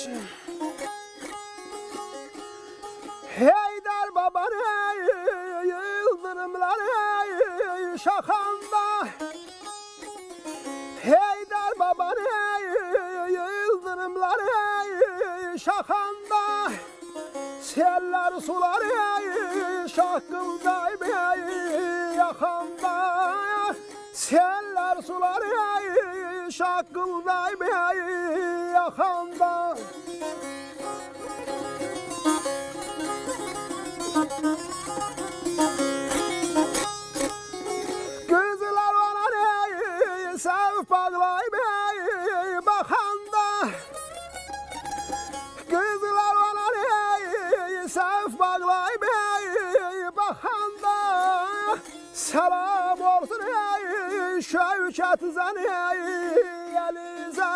başım. Heydar babanı yıldırımları şakanda. Heydar babanı yıldırımları şakanda. Seller suları şakılday yakanda. Seller suları şakılday yakanda. Kızlar ona ne? Sev bağlay bey bakanda Kızlar ona ne? Sev bağlay bey bakanda Selam olsun ey şevket zani elize.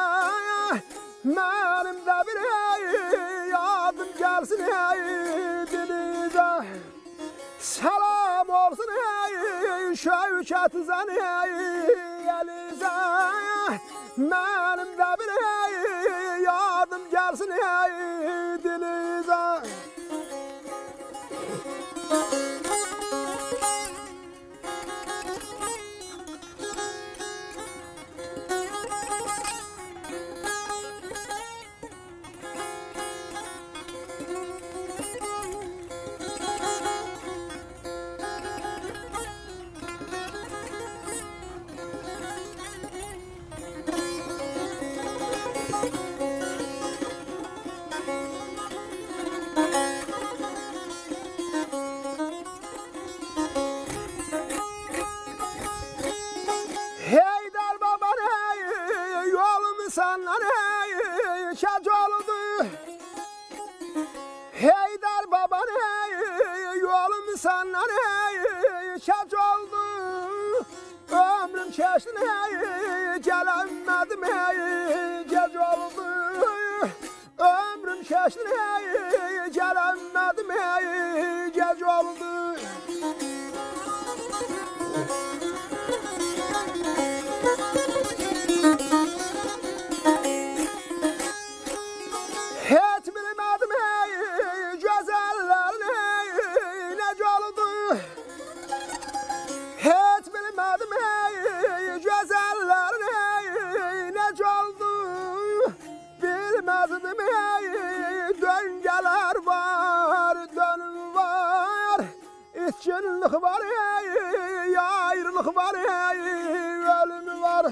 Benim de gelsin ey dilize Selam olsun ey şevket zani elize. Benim de bir ey yadım gelsin ey dilize babanı Şacoğlu'du. Heydar babanı yolum sanları Şacoğlu'du. Ömrüm keçdi gələmədim gec oldu. Ömrüm keçdi gələmədim gec oldu. İçkinlik var ey ayrılık var ölüm var.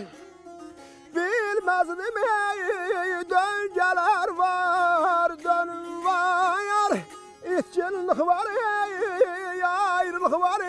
Bilmezdim ey döngeler var dönüm var. İtkinlik var ey ayrılık var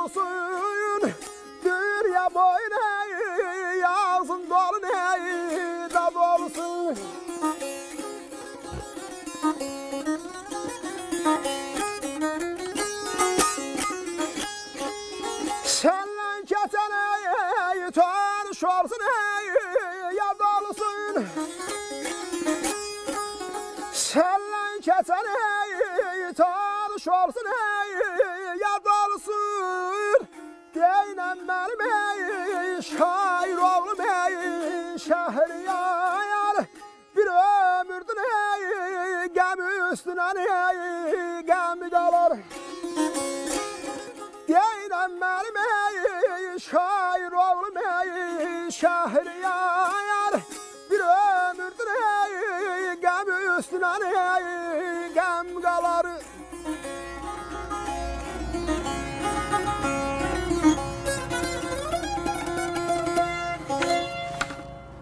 ey da dolusun Dünya boyu ey yazın dolun ey da dolusun Senden kesen ey tanış olsun ya dolusun Senden kesen ey tanış olsun ya Deynem benim ey şair oğlum ey şehriyar Bir ömürdün ey gemi üstüne ey gemi kalır Deyirəm mənim ey şair oğlum ey şəhriyar Bir ömürdür ey qəm üstünə ey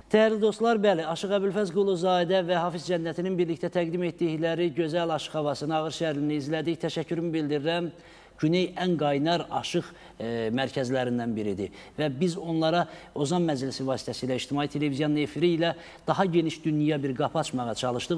Dəyərli dostlar, bəli, Aşıq Əbülfəz Quluzadə və Hafiz Cənnətinin birlikdə təqdim etdikləri gözəl aşıq havasını, ağır şəhərlini izlədik. Təşəkkürümü bildirirəm. Güney ən qaynar aşıq e, mərkəzlərindən biridir və biz onlara Ozan Məclisi vasitəsilə İctimai Televiziyanın efiri ilə daha geniş dünya bir qapı açmağa çalışdıq.